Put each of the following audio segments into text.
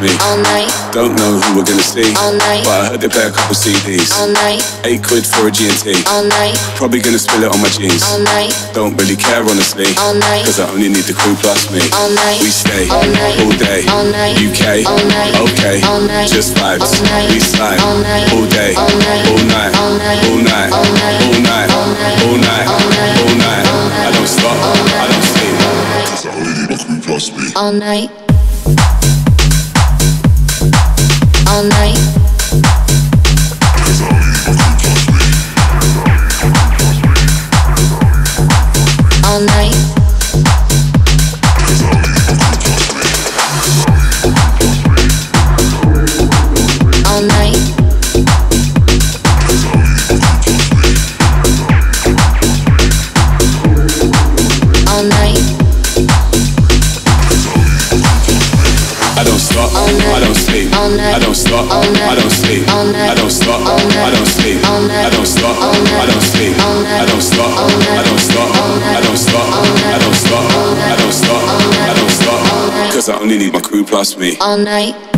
the me. All night. Don't know who we're gonna see. All night. But I heard they play a couple CDs. All night. Eight quid for a G&T. All night. Probably gonna spill it on my jeans. All night. Don't really care honestly. All night. Cause I only need the crew plus me. All night. We stay All night. all day. All night. UK. All night. Okay. All night. Just vibes. All night. We slide All night. all day. All night. All night. All night. All night. All night. All night. All night. All night. All night. All night. I don't stop. I don't sleep. Cause I only need a crew plus me. All night. All night. trust me. All night.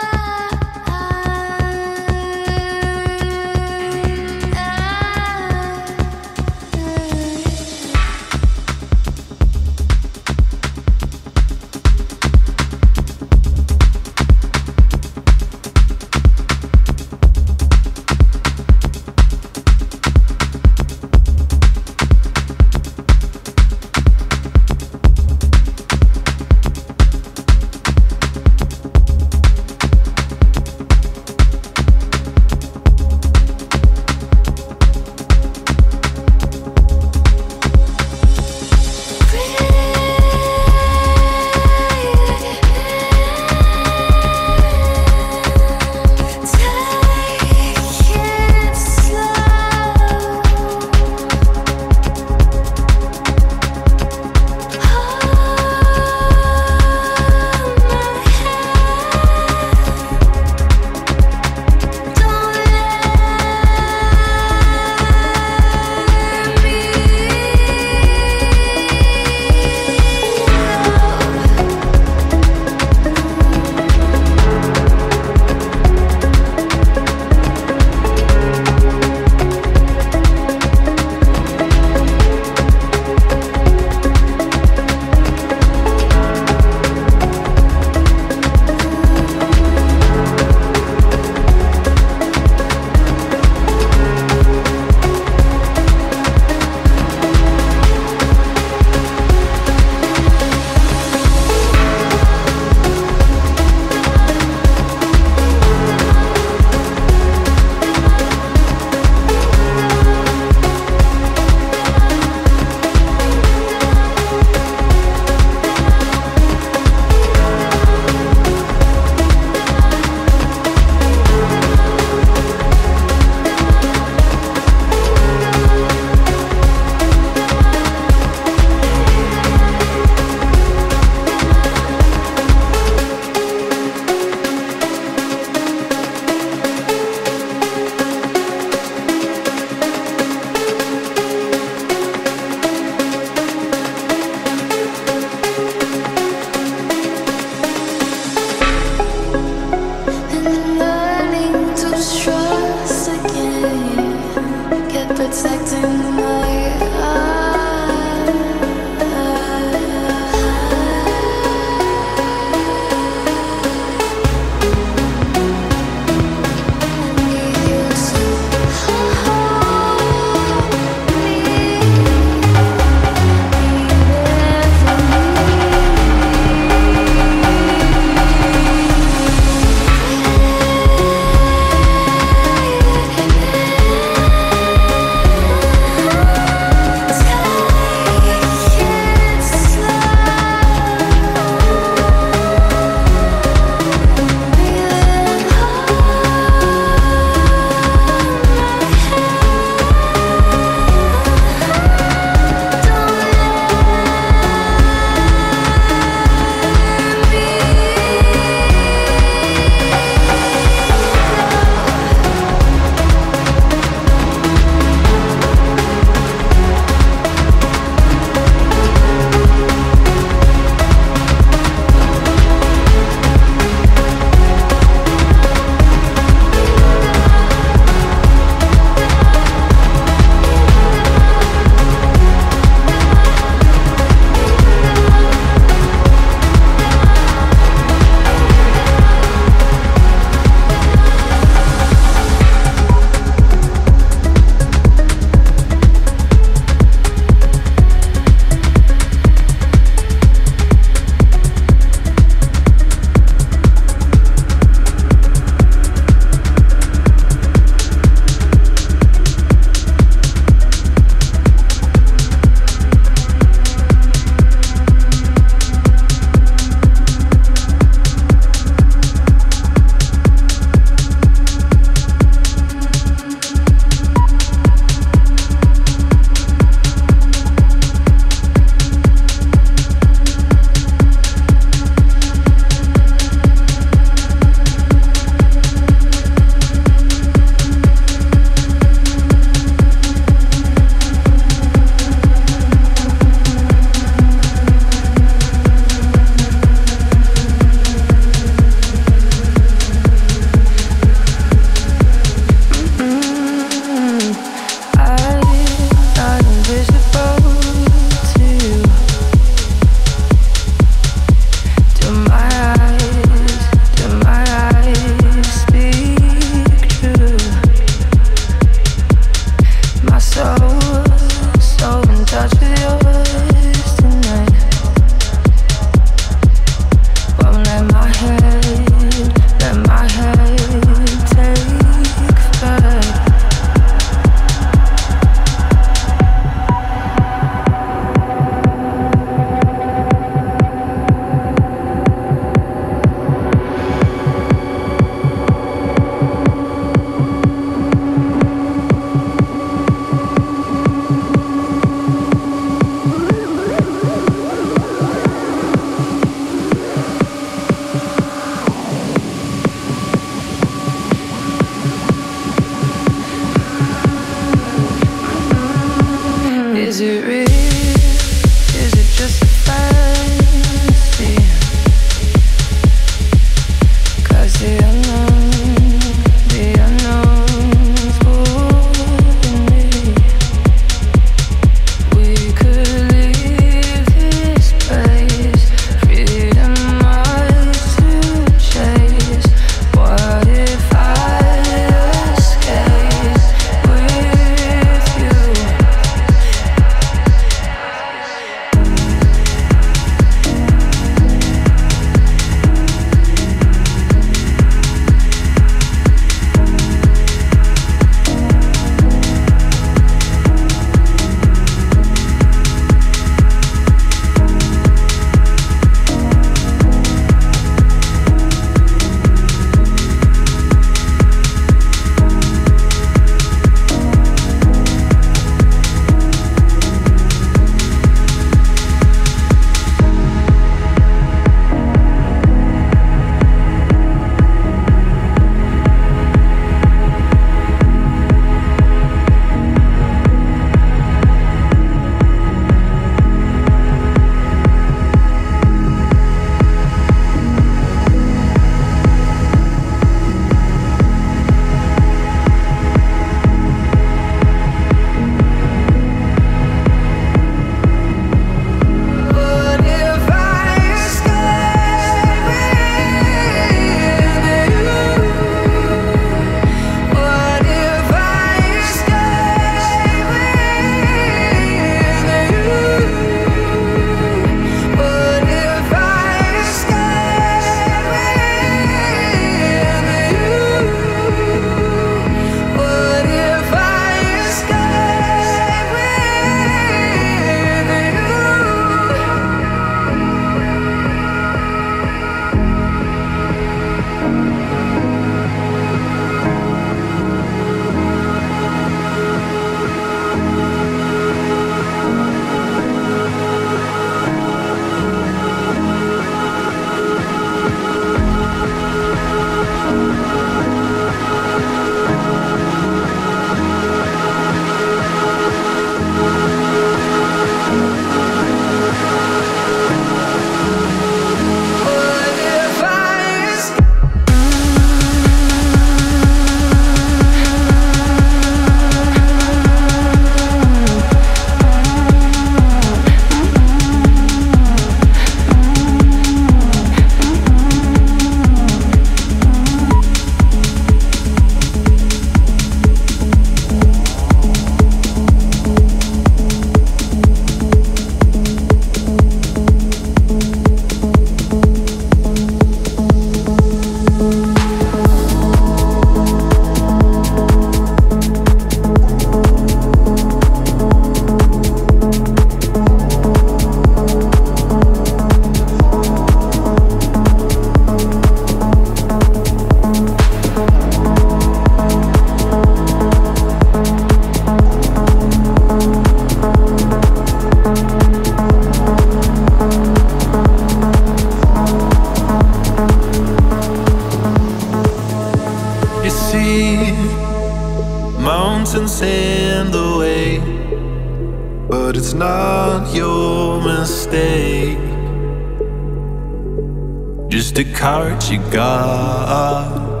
courage you got.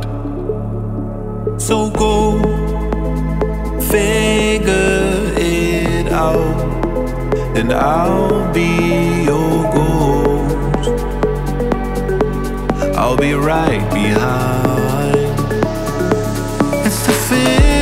So go figure it out, and I'll be your ghost. I'll be right behind. It's the fear.